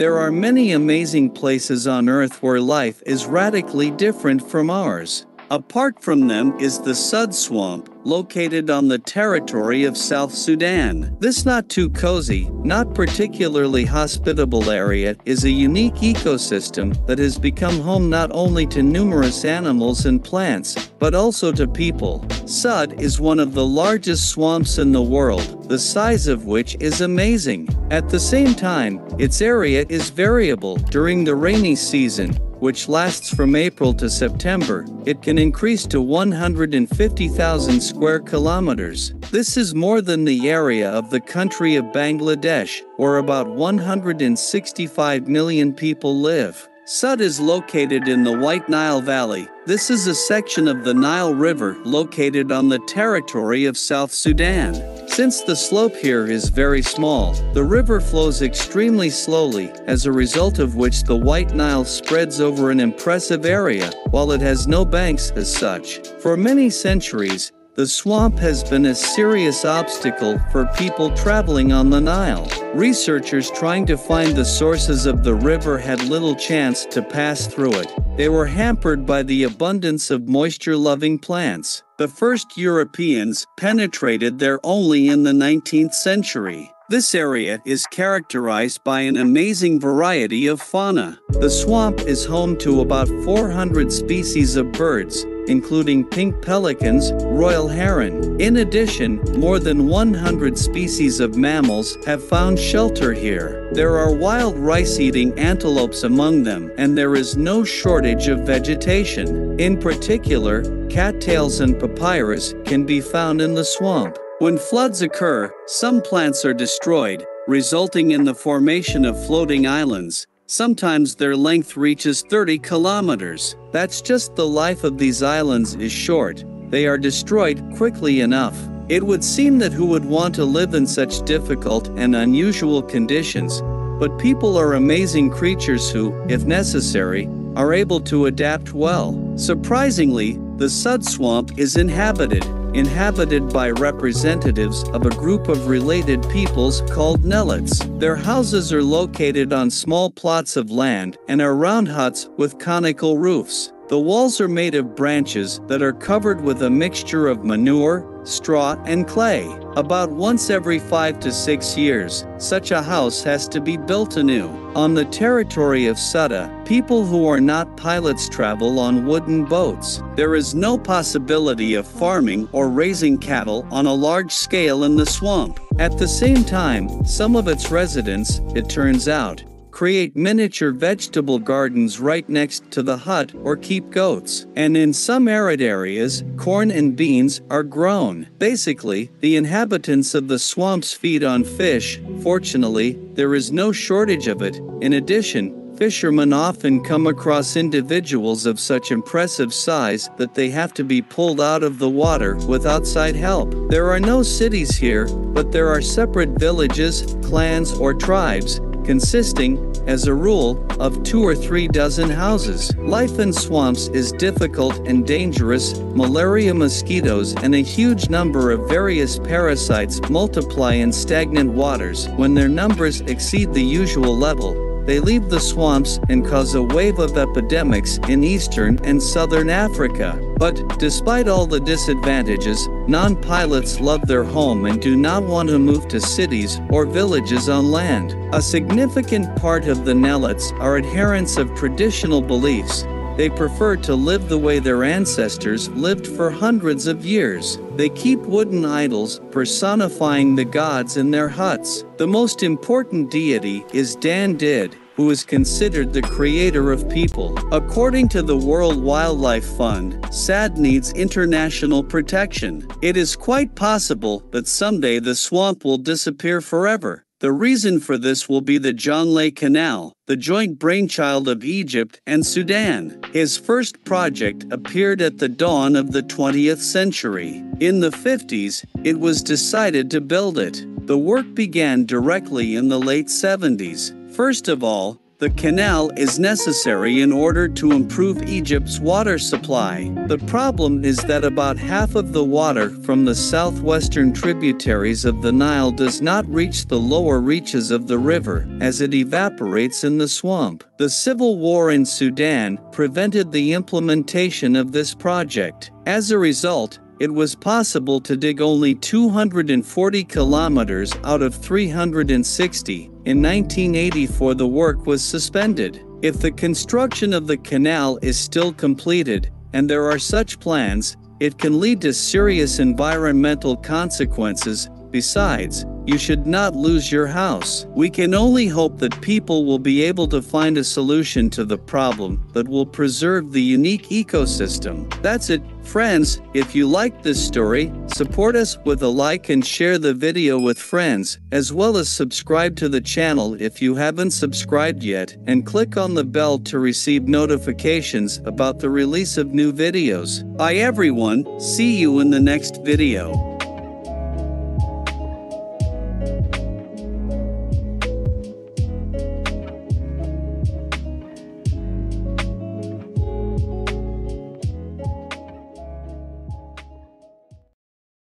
There are many amazing places on Earth where life is radically different from ours. Apart from them is the Sudd Swamp, located on the territory of South Sudan. This not too cozy, not particularly hospitable area is a unique ecosystem that has become home not only to numerous animals and plants, but also to people. Sudd is one of the largest swamps in the world, the size of which is amazing. At the same time, its area is variable during the rainy season, which lasts from April to September, it can increase to 150,000 square kilometers. This is more than the area of the country of Bangladesh, where about 165 million people live. Sudd is located in the White Nile Valley. This is a section of the Nile River located on the territory of South Sudan. Since the slope here is very small, the river flows extremely slowly, as a result of which the White Nile spreads over an impressive area, while it has no banks as such. For many centuries, the swamp has been a serious obstacle for people traveling on the Nile. Researchers trying to find the sources of the river had little chance to pass through it. They were hampered by the abundance of moisture loving plants. The first Europeans penetrated there only in the 19th century. This area is characterized by an amazing variety of fauna. The swamp is home to about 400 species of birds, including pink pelicans, royal heron. In addition, more than 100 species of mammals have found shelter here. There are wild rice-eating antelopes among them, and there is no shortage of vegetation. In particular, cattails and papyrus can be found in the swamp. When floods occur, some plants are destroyed, resulting in the formation of floating islands. Sometimes their length reaches 30 kilometers. That's just the life of these islands is short. They are destroyed quickly enough. It would seem that who would want to live in such difficult and unusual conditions? But people are amazing creatures who, if necessary, are able to adapt well. Surprisingly, the Sudd Swamp is inhabited inhabited by representatives of a group of related peoples called Nilotes. Their houses are located on small plots of land and are round huts with conical roofs. The walls are made of branches that are covered with a mixture of manure, straw, and clay. About once every five to six years, such a house has to be built anew. On the territory of Sudd, people who are not pilots travel on wooden boats. There is no possibility of farming or raising cattle on a large scale in the swamp. At the same time, some of its residents, it turns out, create miniature vegetable gardens right next to the hut or keep goats. And in some arid areas, corn and beans are grown. Basically, the inhabitants of the swamps feed on fish. Fortunately, there is no shortage of it. In addition, Fishermen often come across individuals of such impressive size that they have to be pulled out of the water with outside help. There are no cities here, but there are separate villages, clans, or tribes, consisting, as a rule, of two or three dozen houses. Life in swamps is difficult and dangerous. Malaria mosquitoes and a huge number of various parasites multiply in stagnant waters. When their numbers exceed the usual level, they leave the swamps and cause a wave of epidemics in eastern and southern Africa. But, despite all the disadvantages, Nilotes love their home and do not want to move to cities or villages on land. A significant part of the Nilotes are adherents of traditional beliefs, they prefer to live the way their ancestors lived for hundreds of years. They keep wooden idols, personifying the gods in their huts. The most important deity is Deng Dit, who is considered the creator of people. According to the World Wildlife Fund, Sudd needs international protection. It is quite possible that someday the swamp will disappear forever. The reason for this will be the Jonglei Canal, the joint brainchild of Egypt and Sudan. His first project appeared at the dawn of the 20th century. In the 50s, it was decided to build it. The work began directly in the late 70s. First of all, The canal is necessary in order to improve Egypt's water supply. The problem is that about half of the water from the southwestern tributaries of the Nile does not reach the lower reaches of the river, as it evaporates in the swamp. The civil war in Sudan prevented the implementation of this project. As a result, it was possible to dig only 240 kilometers out of 360. In 1984, the work was suspended. If the construction of the canal is still completed, and there are such plans, it can lead to serious environmental consequences. Besides, you should not lose your house. We can only hope that people will be able to find a solution to the problem that will preserve the unique ecosystem. That's it, friends. If you like this story, support us with a like and share the video with friends, as well as subscribe to the channel if you haven't subscribed yet, and click on the bell to receive notifications about the release of new videos. Bye everyone, see you in the next video.